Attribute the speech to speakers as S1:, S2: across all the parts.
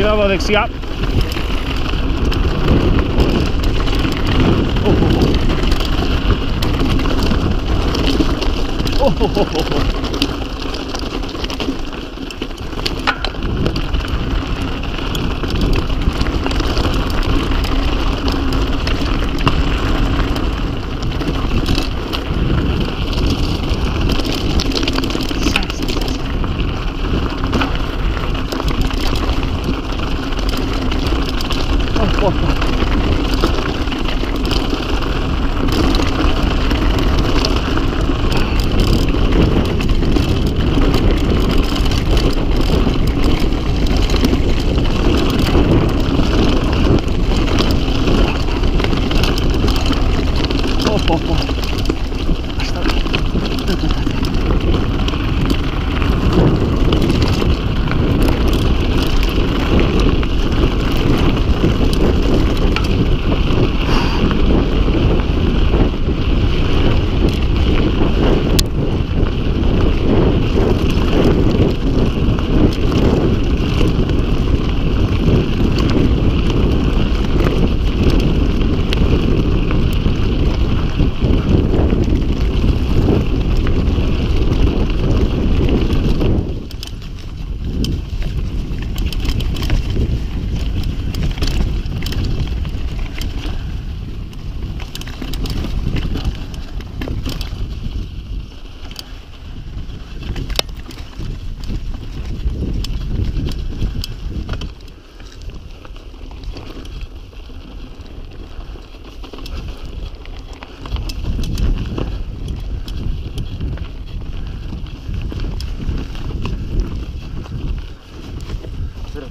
S1: Γύρω από δεξιά.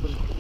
S1: блин.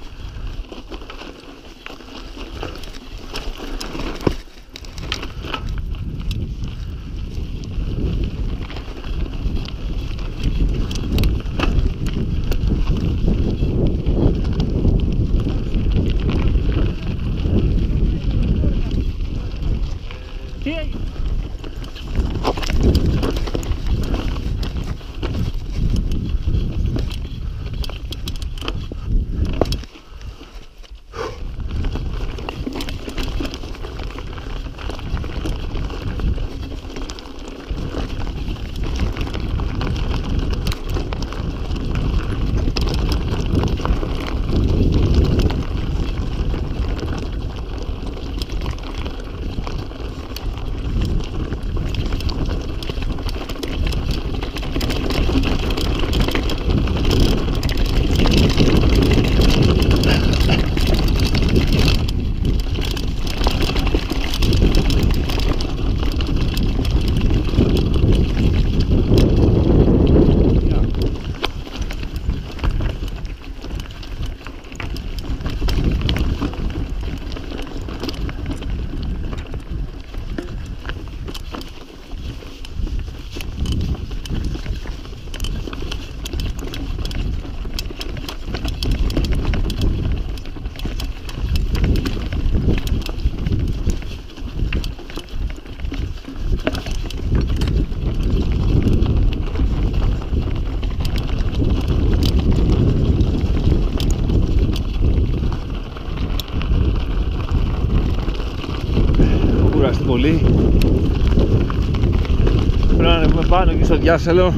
S1: Πολύ. Πρέπει να ανεβούμε πάνω εκεί στο διάσελο.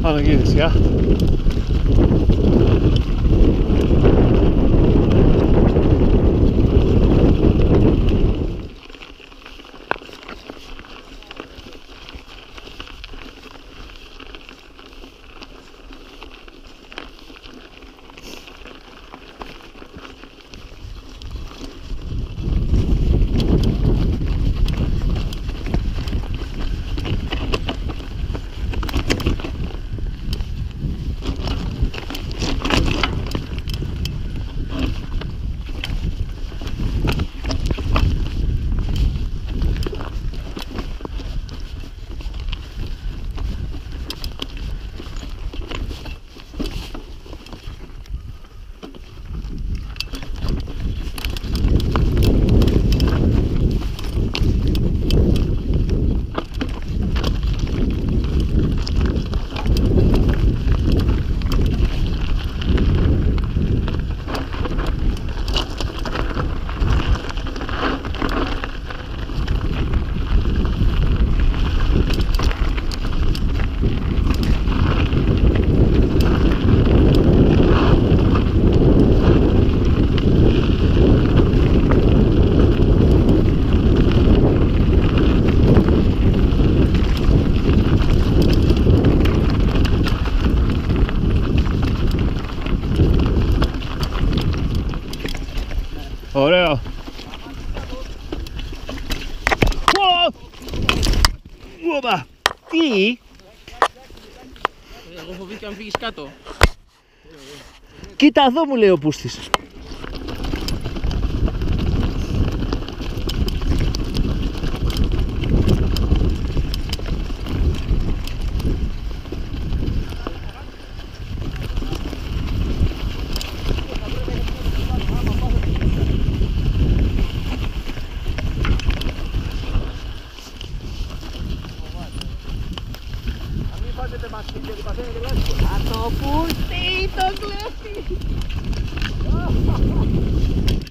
S1: Πάνω εκεί δεξιά. Οπα. Τι;
S2: Εγώ φοβήθηκα αν φύγεις κάτω.
S1: Κοίτα εδώ μου λέει ο Πούστης.
S2: A topo, sim, tô